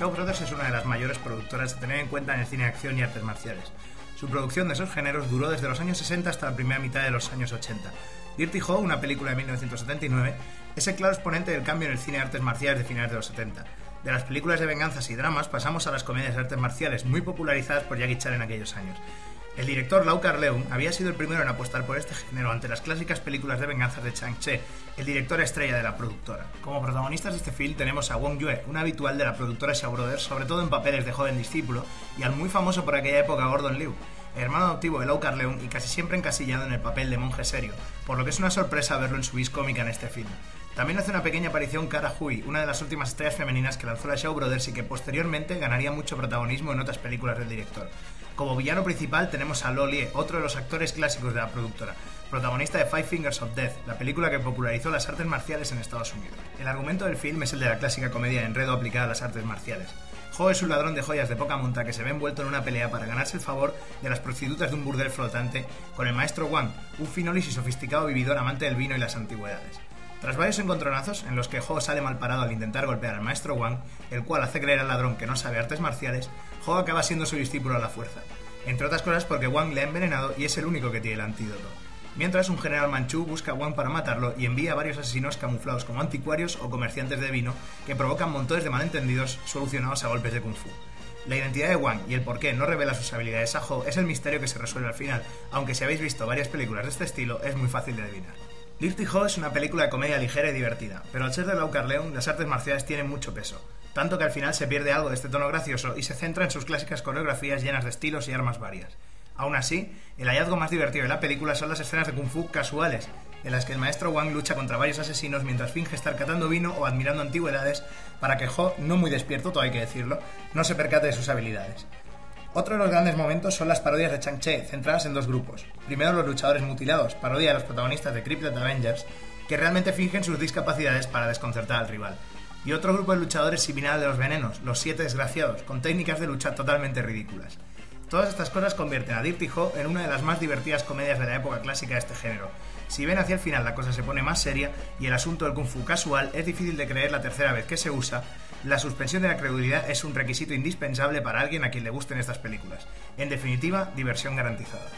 Shaw Brothers es una de las mayores productoras a tener en cuenta en el cine de acción y artes marciales. Su producción de esos géneros duró desde los años 60 hasta la primera mitad de los años 80. Dirty Ho, una película de 1979, es el claro exponente del cambio en el cine de artes marciales de finales de los 70. De las películas de venganzas y dramas pasamos a las comedias de artes marciales muy popularizadas por Jackie Chan en aquellos años. El director Lau Carleon había sido el primero en apostar por este género ante las clásicas películas de venganzas de Chang Che, el director estrella de la productora. Como protagonistas de este film tenemos a Wong Yue, un habitual de la productora Shaw Brothers, sobre todo en papeles de joven discípulo, y al muy famoso por aquella época Gordon Liu, hermano adoptivo de Lau Carleon y casi siempre encasillado en el papel de monje serio, por lo que es una sorpresa verlo en su vis cómica en este film. También hace una pequeña aparición Cara Hui, una de las últimas estrellas femeninas que lanzó la Shaw Brothers y que posteriormente ganaría mucho protagonismo en otras películas del director. Como villano principal tenemos a Lo Lie, otro de los actores clásicos de la productora, protagonista de Five Fingers of Death, la película que popularizó las artes marciales en Estados Unidos. El argumento del film es el de la clásica comedia de enredo aplicada a las artes marciales. Ho es un ladrón de joyas de poca monta que se ve envuelto en una pelea para ganarse el favor de las prostitutas de un burdel flotante con el maestro Wang, un finolis y sofisticado vividor amante del vino y las antigüedades. Tras varios encontronazos en los que Ho sale mal parado al intentar golpear al maestro Wang, el cual hace creer al ladrón que no sabe artes marciales, Ho acaba siendo su discípulo a la fuerza. Entre otras cosas porque Wang le ha envenenado y es el único que tiene el antídoto. Mientras un general manchú busca a Wang para matarlo y envía a varios asesinos camuflados como anticuarios o comerciantes de vino que provocan montones de malentendidos solucionados a golpes de kung fu. La identidad de Wang y el por qué no revela sus habilidades a Ho es el misterio que se resuelve al final, aunque si habéis visto varias películas de este estilo es muy fácil de adivinar. Dirty Ho es una película de comedia ligera y divertida, pero al ser de Lau Carleon, las artes marciales tienen mucho peso, tanto que al final se pierde algo de este tono gracioso y se centra en sus clásicas coreografías llenas de estilos y armas varias. Aún así, el hallazgo más divertido de la película son las escenas de kung fu casuales, en las que el maestro Wang lucha contra varios asesinos mientras finge estar catando vino o admirando antigüedades para que Ho, no muy despierto, todo hay que decirlo, no se percate de sus habilidades. Otro de los grandes momentos son las parodias de Chang-Che, centradas en dos grupos. Primero los luchadores mutilados, parodia de los protagonistas de Cryptid Avengers, que realmente fingen sus discapacidades para desconcertar al rival. Y otro grupo de luchadores similar de los venenos, los siete desgraciados, con técnicas de lucha totalmente ridículas. Todas estas cosas convierten a Dirty Ho en una de las más divertidas comedias de la época clásica de este género. Si ven hacia el final la cosa se pone más seria y el asunto del kung fu casual es difícil de creer la tercera vez que se usa, la suspensión de la credulidad es un requisito indispensable para alguien a quien le gusten estas películas. En definitiva, diversión garantizada.